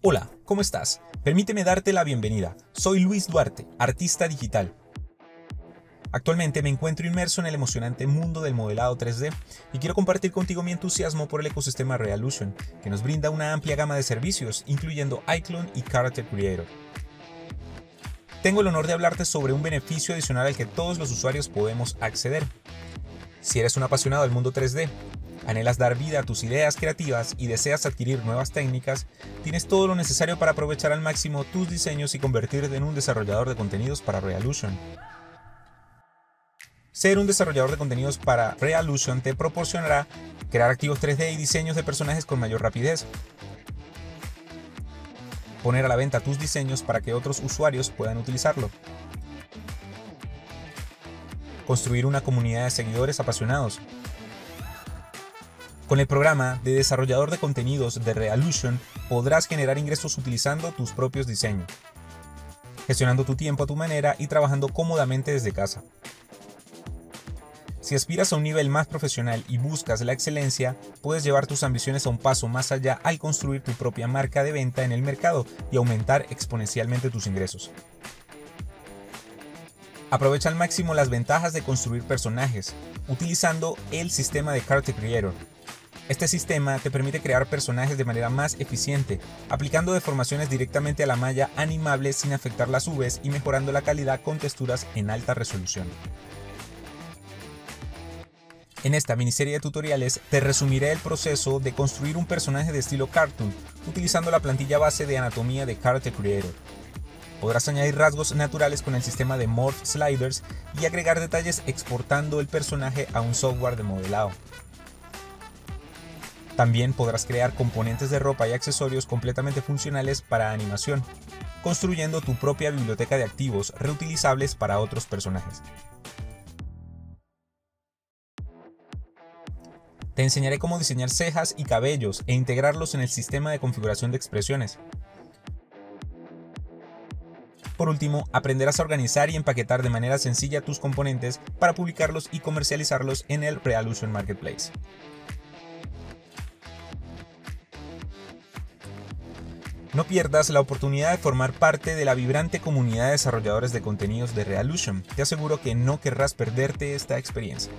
Hola, ¿cómo estás? Permíteme darte la bienvenida. Soy Luis Duarte, artista digital. Actualmente me encuentro inmerso en el emocionante mundo del modelado 3D y quiero compartir contigo mi entusiasmo por el ecosistema Realution, que nos brinda una amplia gama de servicios, incluyendo iClone y Character Creator. Tengo el honor de hablarte sobre un beneficio adicional al que todos los usuarios podemos acceder. Si eres un apasionado del mundo 3D, anhelas dar vida a tus ideas creativas y deseas adquirir nuevas técnicas, tienes todo lo necesario para aprovechar al máximo tus diseños y convertirte en un desarrollador de contenidos para Realution. Ser un desarrollador de contenidos para Realution te proporcionará crear activos 3D y diseños de personajes con mayor rapidez, poner a la venta tus diseños para que otros usuarios puedan utilizarlo, construir una comunidad de seguidores apasionados, con el programa de desarrollador de contenidos de Realution podrás generar ingresos utilizando tus propios diseños, gestionando tu tiempo a tu manera y trabajando cómodamente desde casa. Si aspiras a un nivel más profesional y buscas la excelencia, puedes llevar tus ambiciones a un paso más allá al construir tu propia marca de venta en el mercado y aumentar exponencialmente tus ingresos. Aprovecha al máximo las ventajas de construir personajes, utilizando el sistema de Character Creator, este sistema te permite crear personajes de manera más eficiente, aplicando deformaciones directamente a la malla animable sin afectar las UVs y mejorando la calidad con texturas en alta resolución. En esta miniserie de tutoriales te resumiré el proceso de construir un personaje de estilo cartoon utilizando la plantilla base de anatomía de Character Creator. Podrás añadir rasgos naturales con el sistema de Morph Sliders y agregar detalles exportando el personaje a un software de modelado. También podrás crear componentes de ropa y accesorios completamente funcionales para animación, construyendo tu propia biblioteca de activos reutilizables para otros personajes. Te enseñaré cómo diseñar cejas y cabellos e integrarlos en el sistema de configuración de expresiones. Por último, aprenderás a organizar y empaquetar de manera sencilla tus componentes para publicarlos y comercializarlos en el Realution Marketplace. No pierdas la oportunidad de formar parte de la vibrante comunidad de desarrolladores de contenidos de Realution. Te aseguro que no querrás perderte esta experiencia.